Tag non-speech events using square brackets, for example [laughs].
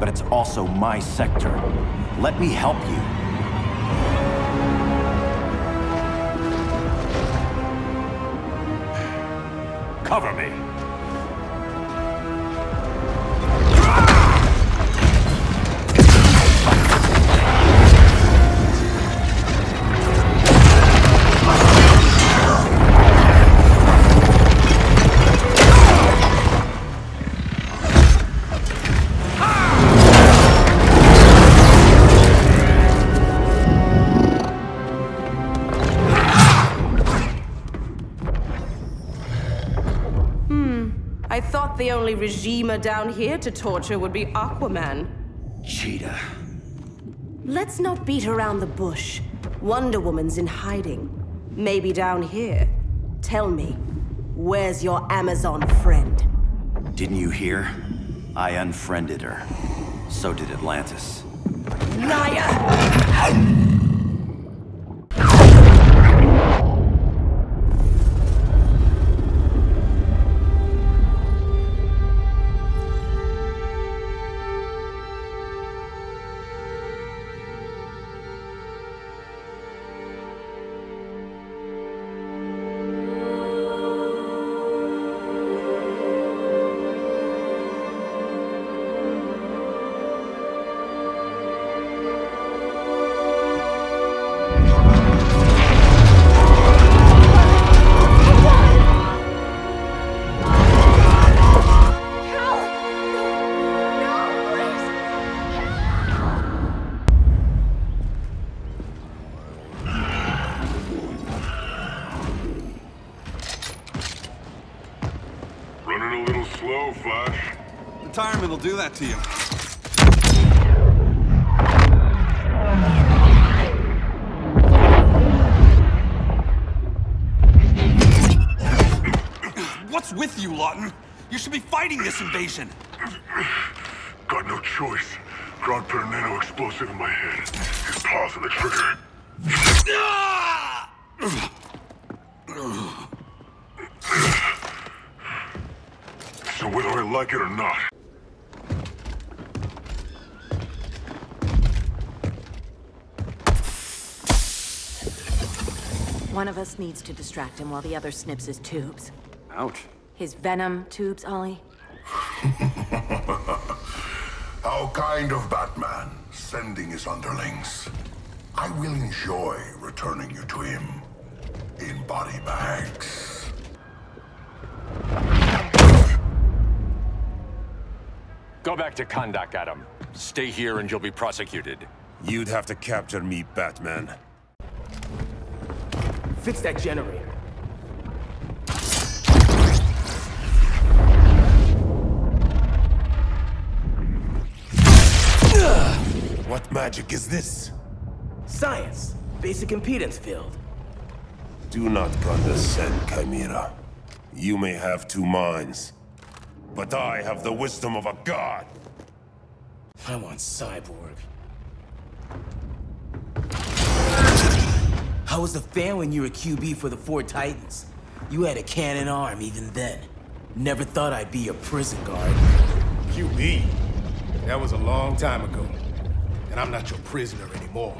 but it's also my sector. Let me help you. Cover me. I thought the only regimer down here to torture would be Aquaman. Cheetah. Let's not beat around the bush. Wonder Woman's in hiding. Maybe down here. Tell me, where's your Amazon friend? Didn't you hear? I unfriended her. So did Atlantis. Liar! Running a little slow, Flash. Retirement will do that to you. What's with you, Lawton? You should be fighting this invasion. Got no choice. Grodd put a nano explosive in my head. His paws on the trigger. Ah! So whether I like it or not, One of us needs to distract him while the other snips his tubes. Ouch. His venom tubes, Ollie? [laughs] How kind of Batman, sending his underlings. I will enjoy returning you to him in body bags. Go back to Kahndaq, Adam. Stay here and you'll be prosecuted. You'd have to capture me, Batman. Fix that generator. What magic is this? Science. Basic impedance field. Do not condescend, Chimera. You may have two minds, but I have the wisdom of a god. I want Cyborg. How was the fan when you were QB for the Four Titans? You had a cannon arm even then. Never thought I'd be a prison guard. QB. That was a long time ago. And I'm not your prisoner anymore.